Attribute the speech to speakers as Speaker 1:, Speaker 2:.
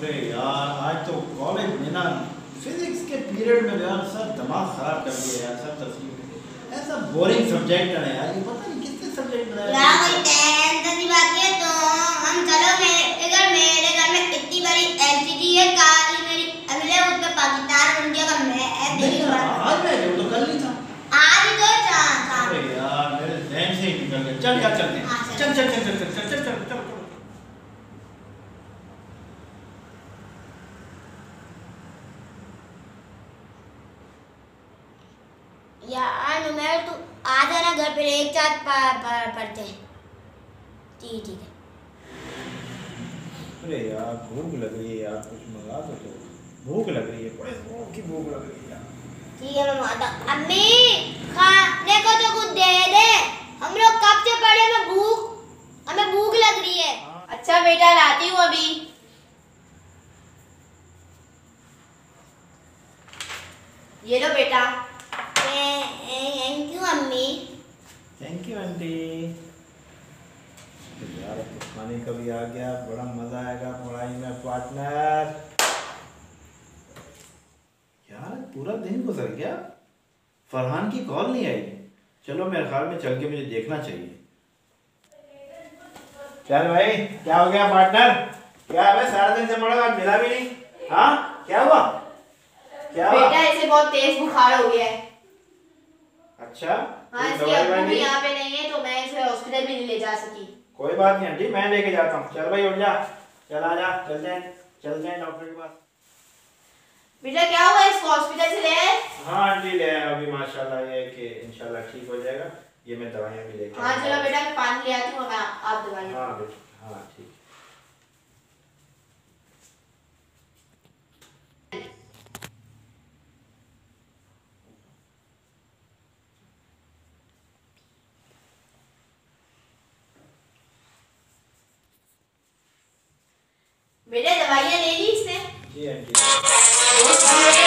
Speaker 1: अरे यार आज तो कॉलेज में ना फिजिक्स के पीरियड में तो यार सर दिमाग खराब कर दिया यार सर तस्वीर ऐसा बोरिंग सब्जेक्ट है यार ये पता नहीं कितने सब्जेक्ट बनाया
Speaker 2: यार वही टेंथ की बात है तो हम चलो मेरे घर मेरे घर में इतनी बड़ी एलसीडी है काली मेरी अगले उस पे पाकिस्तान इंडिया का मैच देखी
Speaker 1: आज मैच तो कल नहीं था।
Speaker 2: आज तो था
Speaker 1: अरे यार मेरे जहन से ही निकल गया चल यार चलते
Speaker 2: हाँ, चल
Speaker 1: चल चल चल चल चल।
Speaker 2: यार नुमेर तू आ जाना घर पे एक साथ पढ़ते हैं ठीक है। ठीक है
Speaker 1: अरे यार भूख लग रही है यार कुछ मंगा दो। तो भूख लग रही है बड़े ज़ोर की भूख लग रही है यार।
Speaker 2: ठीक है मैं आता अम्मी खाने को तो कुछ दे दे। हम लोग कब से पड़े में भूख हमें भूख लग रही है।
Speaker 3: अच्छा बेटा लाती हूँ अभी। ये लो बेटा।
Speaker 2: अम्मी
Speaker 1: थैंक यू आंटी यार अब तो खाने का भी आ गया बड़ा मज़ा आएगा पढ़ाई में पार्टनर यार पूरा दिन गुजर गया। फरहान की कॉल नहीं आई। चलो मेरे ख्याल में चल के मुझे देखना चाहिए। चल भाई क्या हो गया पार्टनर क्या है सारा दिन से पड़ा मिला भी नहीं? हाँ क्या हुआ? क्या हुआ?
Speaker 3: बेटा इसे बहुत तेज बुखार हो गया है।
Speaker 1: अच्छा
Speaker 3: हाँ
Speaker 1: कोई
Speaker 3: इसकी
Speaker 1: नहीं?
Speaker 3: यहाँ पे नहीं है तो मैं इसे हॉस्पिटल भी नहीं ले जा सकी।
Speaker 1: कोई बात नहीं आंटी मैं लेके जाता हूँ। चल भाई उठ जा। चल आ जा चल जाए चल जाए डॉक्टर के पास।
Speaker 3: बेटा क्या हुआ? इसको हॉस्पिटल से ले आए?
Speaker 1: हाँ आंटी ले आए। अभी माशाल्लाह ये है कि इंशाल्लाह ठीक हो जाएगा। ये मैं दवाइयाँ भी लेके
Speaker 3: हाँ। चलो बेटा पानी ले आती हूँ आप दवाई
Speaker 1: हाँ बेटा हाँ ठीक।
Speaker 3: बेटा दवाइयाँ ले ली इसने?
Speaker 1: जी आंटी
Speaker 3: बहुत